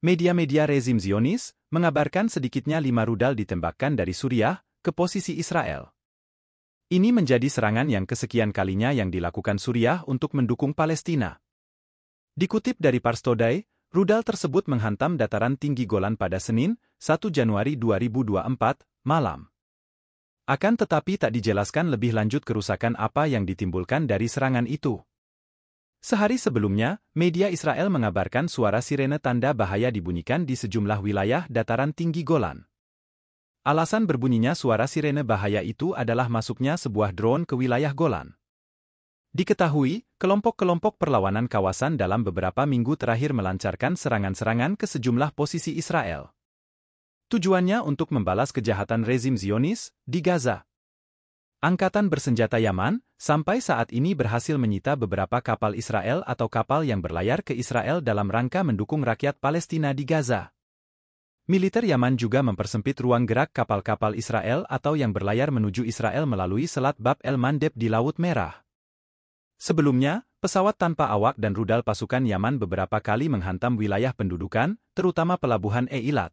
media-media rezim Zionis mengabarkan sedikitnya lima rudal ditembakkan dari Suriah ke posisi Israel. Ini menjadi serangan yang kesekian kalinya yang dilakukan Suriah untuk mendukung Palestina. Dikutip dari Pars Today, rudal tersebut menghantam dataran tinggi Golan pada Senin, 1 Januari 2024, malam. Akan tetapi tak dijelaskan lebih lanjut kerusakan apa yang ditimbulkan dari serangan itu. Sehari sebelumnya, media Israel mengabarkan suara sirene tanda bahaya dibunyikan di sejumlah wilayah dataran tinggi Golan. Alasan berbunyinya suara sirene bahaya itu adalah masuknya sebuah drone ke wilayah Golan. Diketahui, kelompok-kelompok perlawanan kawasan dalam beberapa minggu terakhir melancarkan serangan-serangan ke sejumlah posisi Israel. Tujuannya untuk membalas kejahatan rezim Zionis di Gaza. Angkatan bersenjata Yaman sampai saat ini berhasil menyita beberapa kapal Israel atau kapal yang berlayar ke Israel dalam rangka mendukung rakyat Palestina di Gaza. Militer Yaman juga mempersempit ruang gerak kapal-kapal Israel atau yang berlayar menuju Israel melalui Selat Bab el-Mandeb di Laut Merah. Sebelumnya, pesawat tanpa awak dan rudal pasukan Yaman beberapa kali menghantam wilayah pendudukan, terutama pelabuhan Eilat.